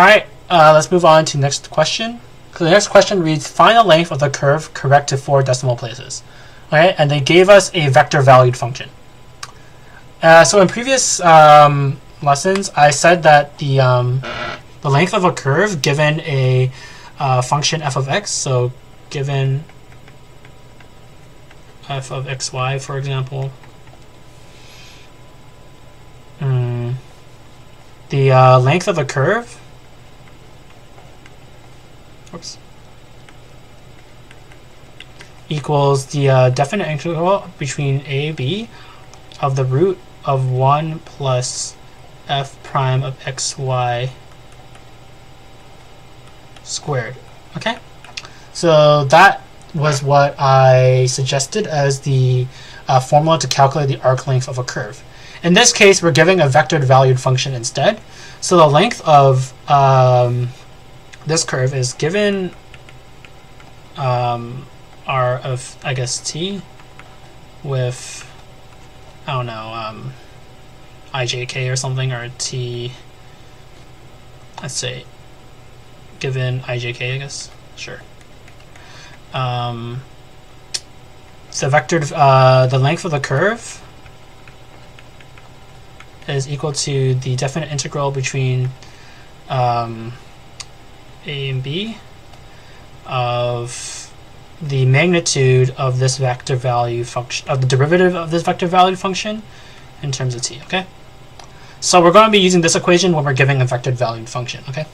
Alright, uh, let's move on to next question. So the next question reads, find the length of the curve correct to four decimal places. Okay, and they gave us a vector valued function. Uh, so in previous um, lessons, I said that the um, the length of a curve given a uh, function f of x, so given f of xy, for example, mm, the uh, length of a curve equals the uh, definite integral between a, b of the root of 1 plus f prime of xy squared. Okay? So that was what I suggested as the uh, formula to calculate the arc length of a curve. In this case, we're giving a vectored valued function instead. So the length of um, this curve is given um, r of, I guess, t with, I don't know, um, ijk or something, or t, let's say, given ijk, I guess. Sure. Um, so vectored, uh, the length of the curve is equal to the definite integral between um, a and b of the magnitude of this vector value function, of the derivative of this vector value function in terms of t, okay? So we're going to be using this equation when we're giving a vector valued function, okay?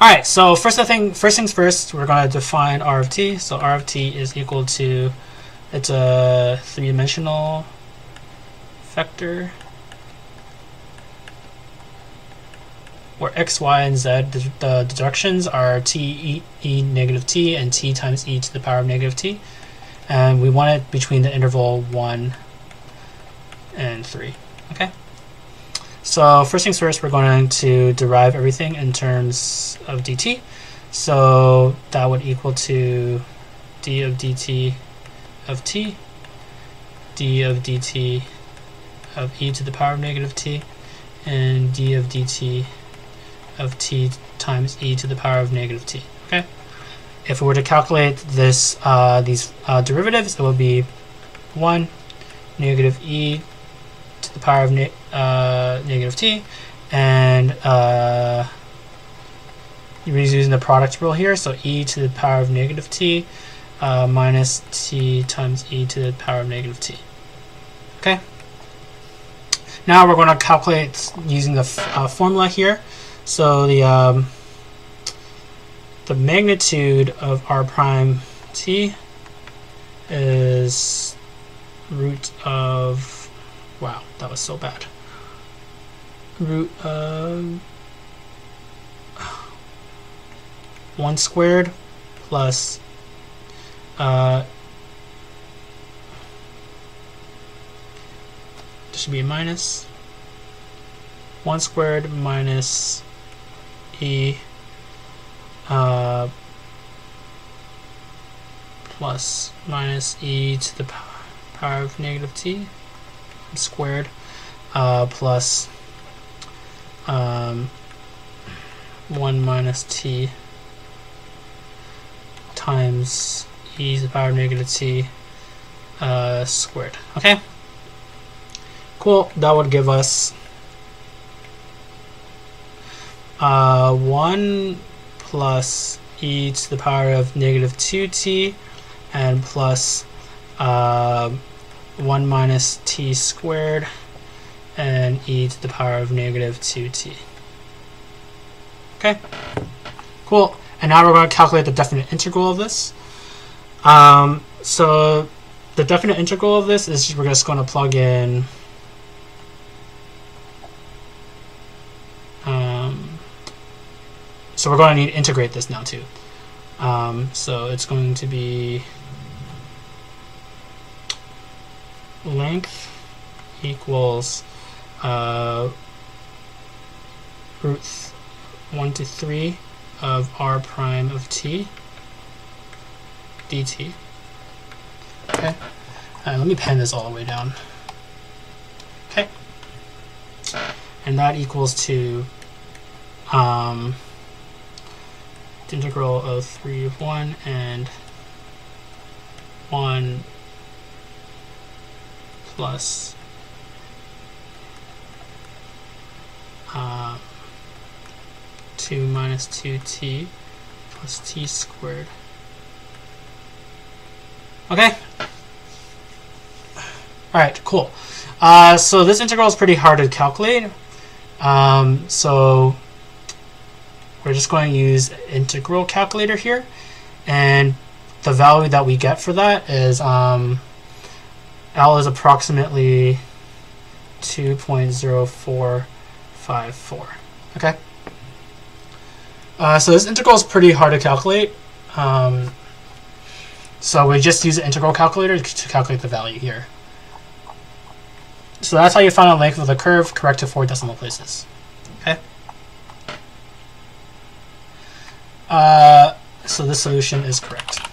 All right, so first thing, first things first, we're going to define r of t. So r of t is equal to, it's a three-dimensional vector where x, y, and z, the, the, directions are t, e, e negative t, and t times e to the power of negative t. And we want it between the interval 1 and 3, okay? So first things first, we're going to derive everything in terms of dt. So that would equal to d of dt of t, d of dt of e to the power of negative t, and d of dt of t times e to the power of negative t. Okay. If we were to calculate this, uh, these uh, derivatives, it would be 1 negative e to the power of ne uh, negative t, and uh, you're using the product rule here, so e to the power of negative t uh, minus t times e to the power of negative t. Okay. Now we're going to calculate using the uh, formula here. So the um, the magnitude of r prime t is root of wow that was so bad. Root of 1 squared plus uh, this should be a minus 1 squared minus e uh, plus minus e to the power of negative t squared uh, plus um, 1 minus t times e to the power of negative t uh, squared. Okay? Cool. That would give us uh, 1 plus e to the power of negative 2t and plus uh, 1 minus t squared and e to the power of negative 2t. Okay, cool. And now we're going to calculate the definite integral of this. Um, so the definite integral of this is we're just going to plug in So we're going to need to integrate this now too. Um, so it's going to be length equals uh, root 1 to 3 of r prime of t dt. Okay, uh, let me pen this all the way down. Okay. And that equals to um, integral of 3 of 1 and 1 plus uh, 2 minus 2t plus t squared. Okay. Alright, cool. Uh, so this integral is pretty hard to calculate. Um, so we're just going to use integral calculator here. And the value that we get for that is um, L is approximately 2.0454. Okay. Uh, so this integral is pretty hard to calculate. Um, so we just use the integral calculator to calculate the value here. So that's how you find the length of the curve, correct to four decimal places. Okay. Uh, so this solution is correct.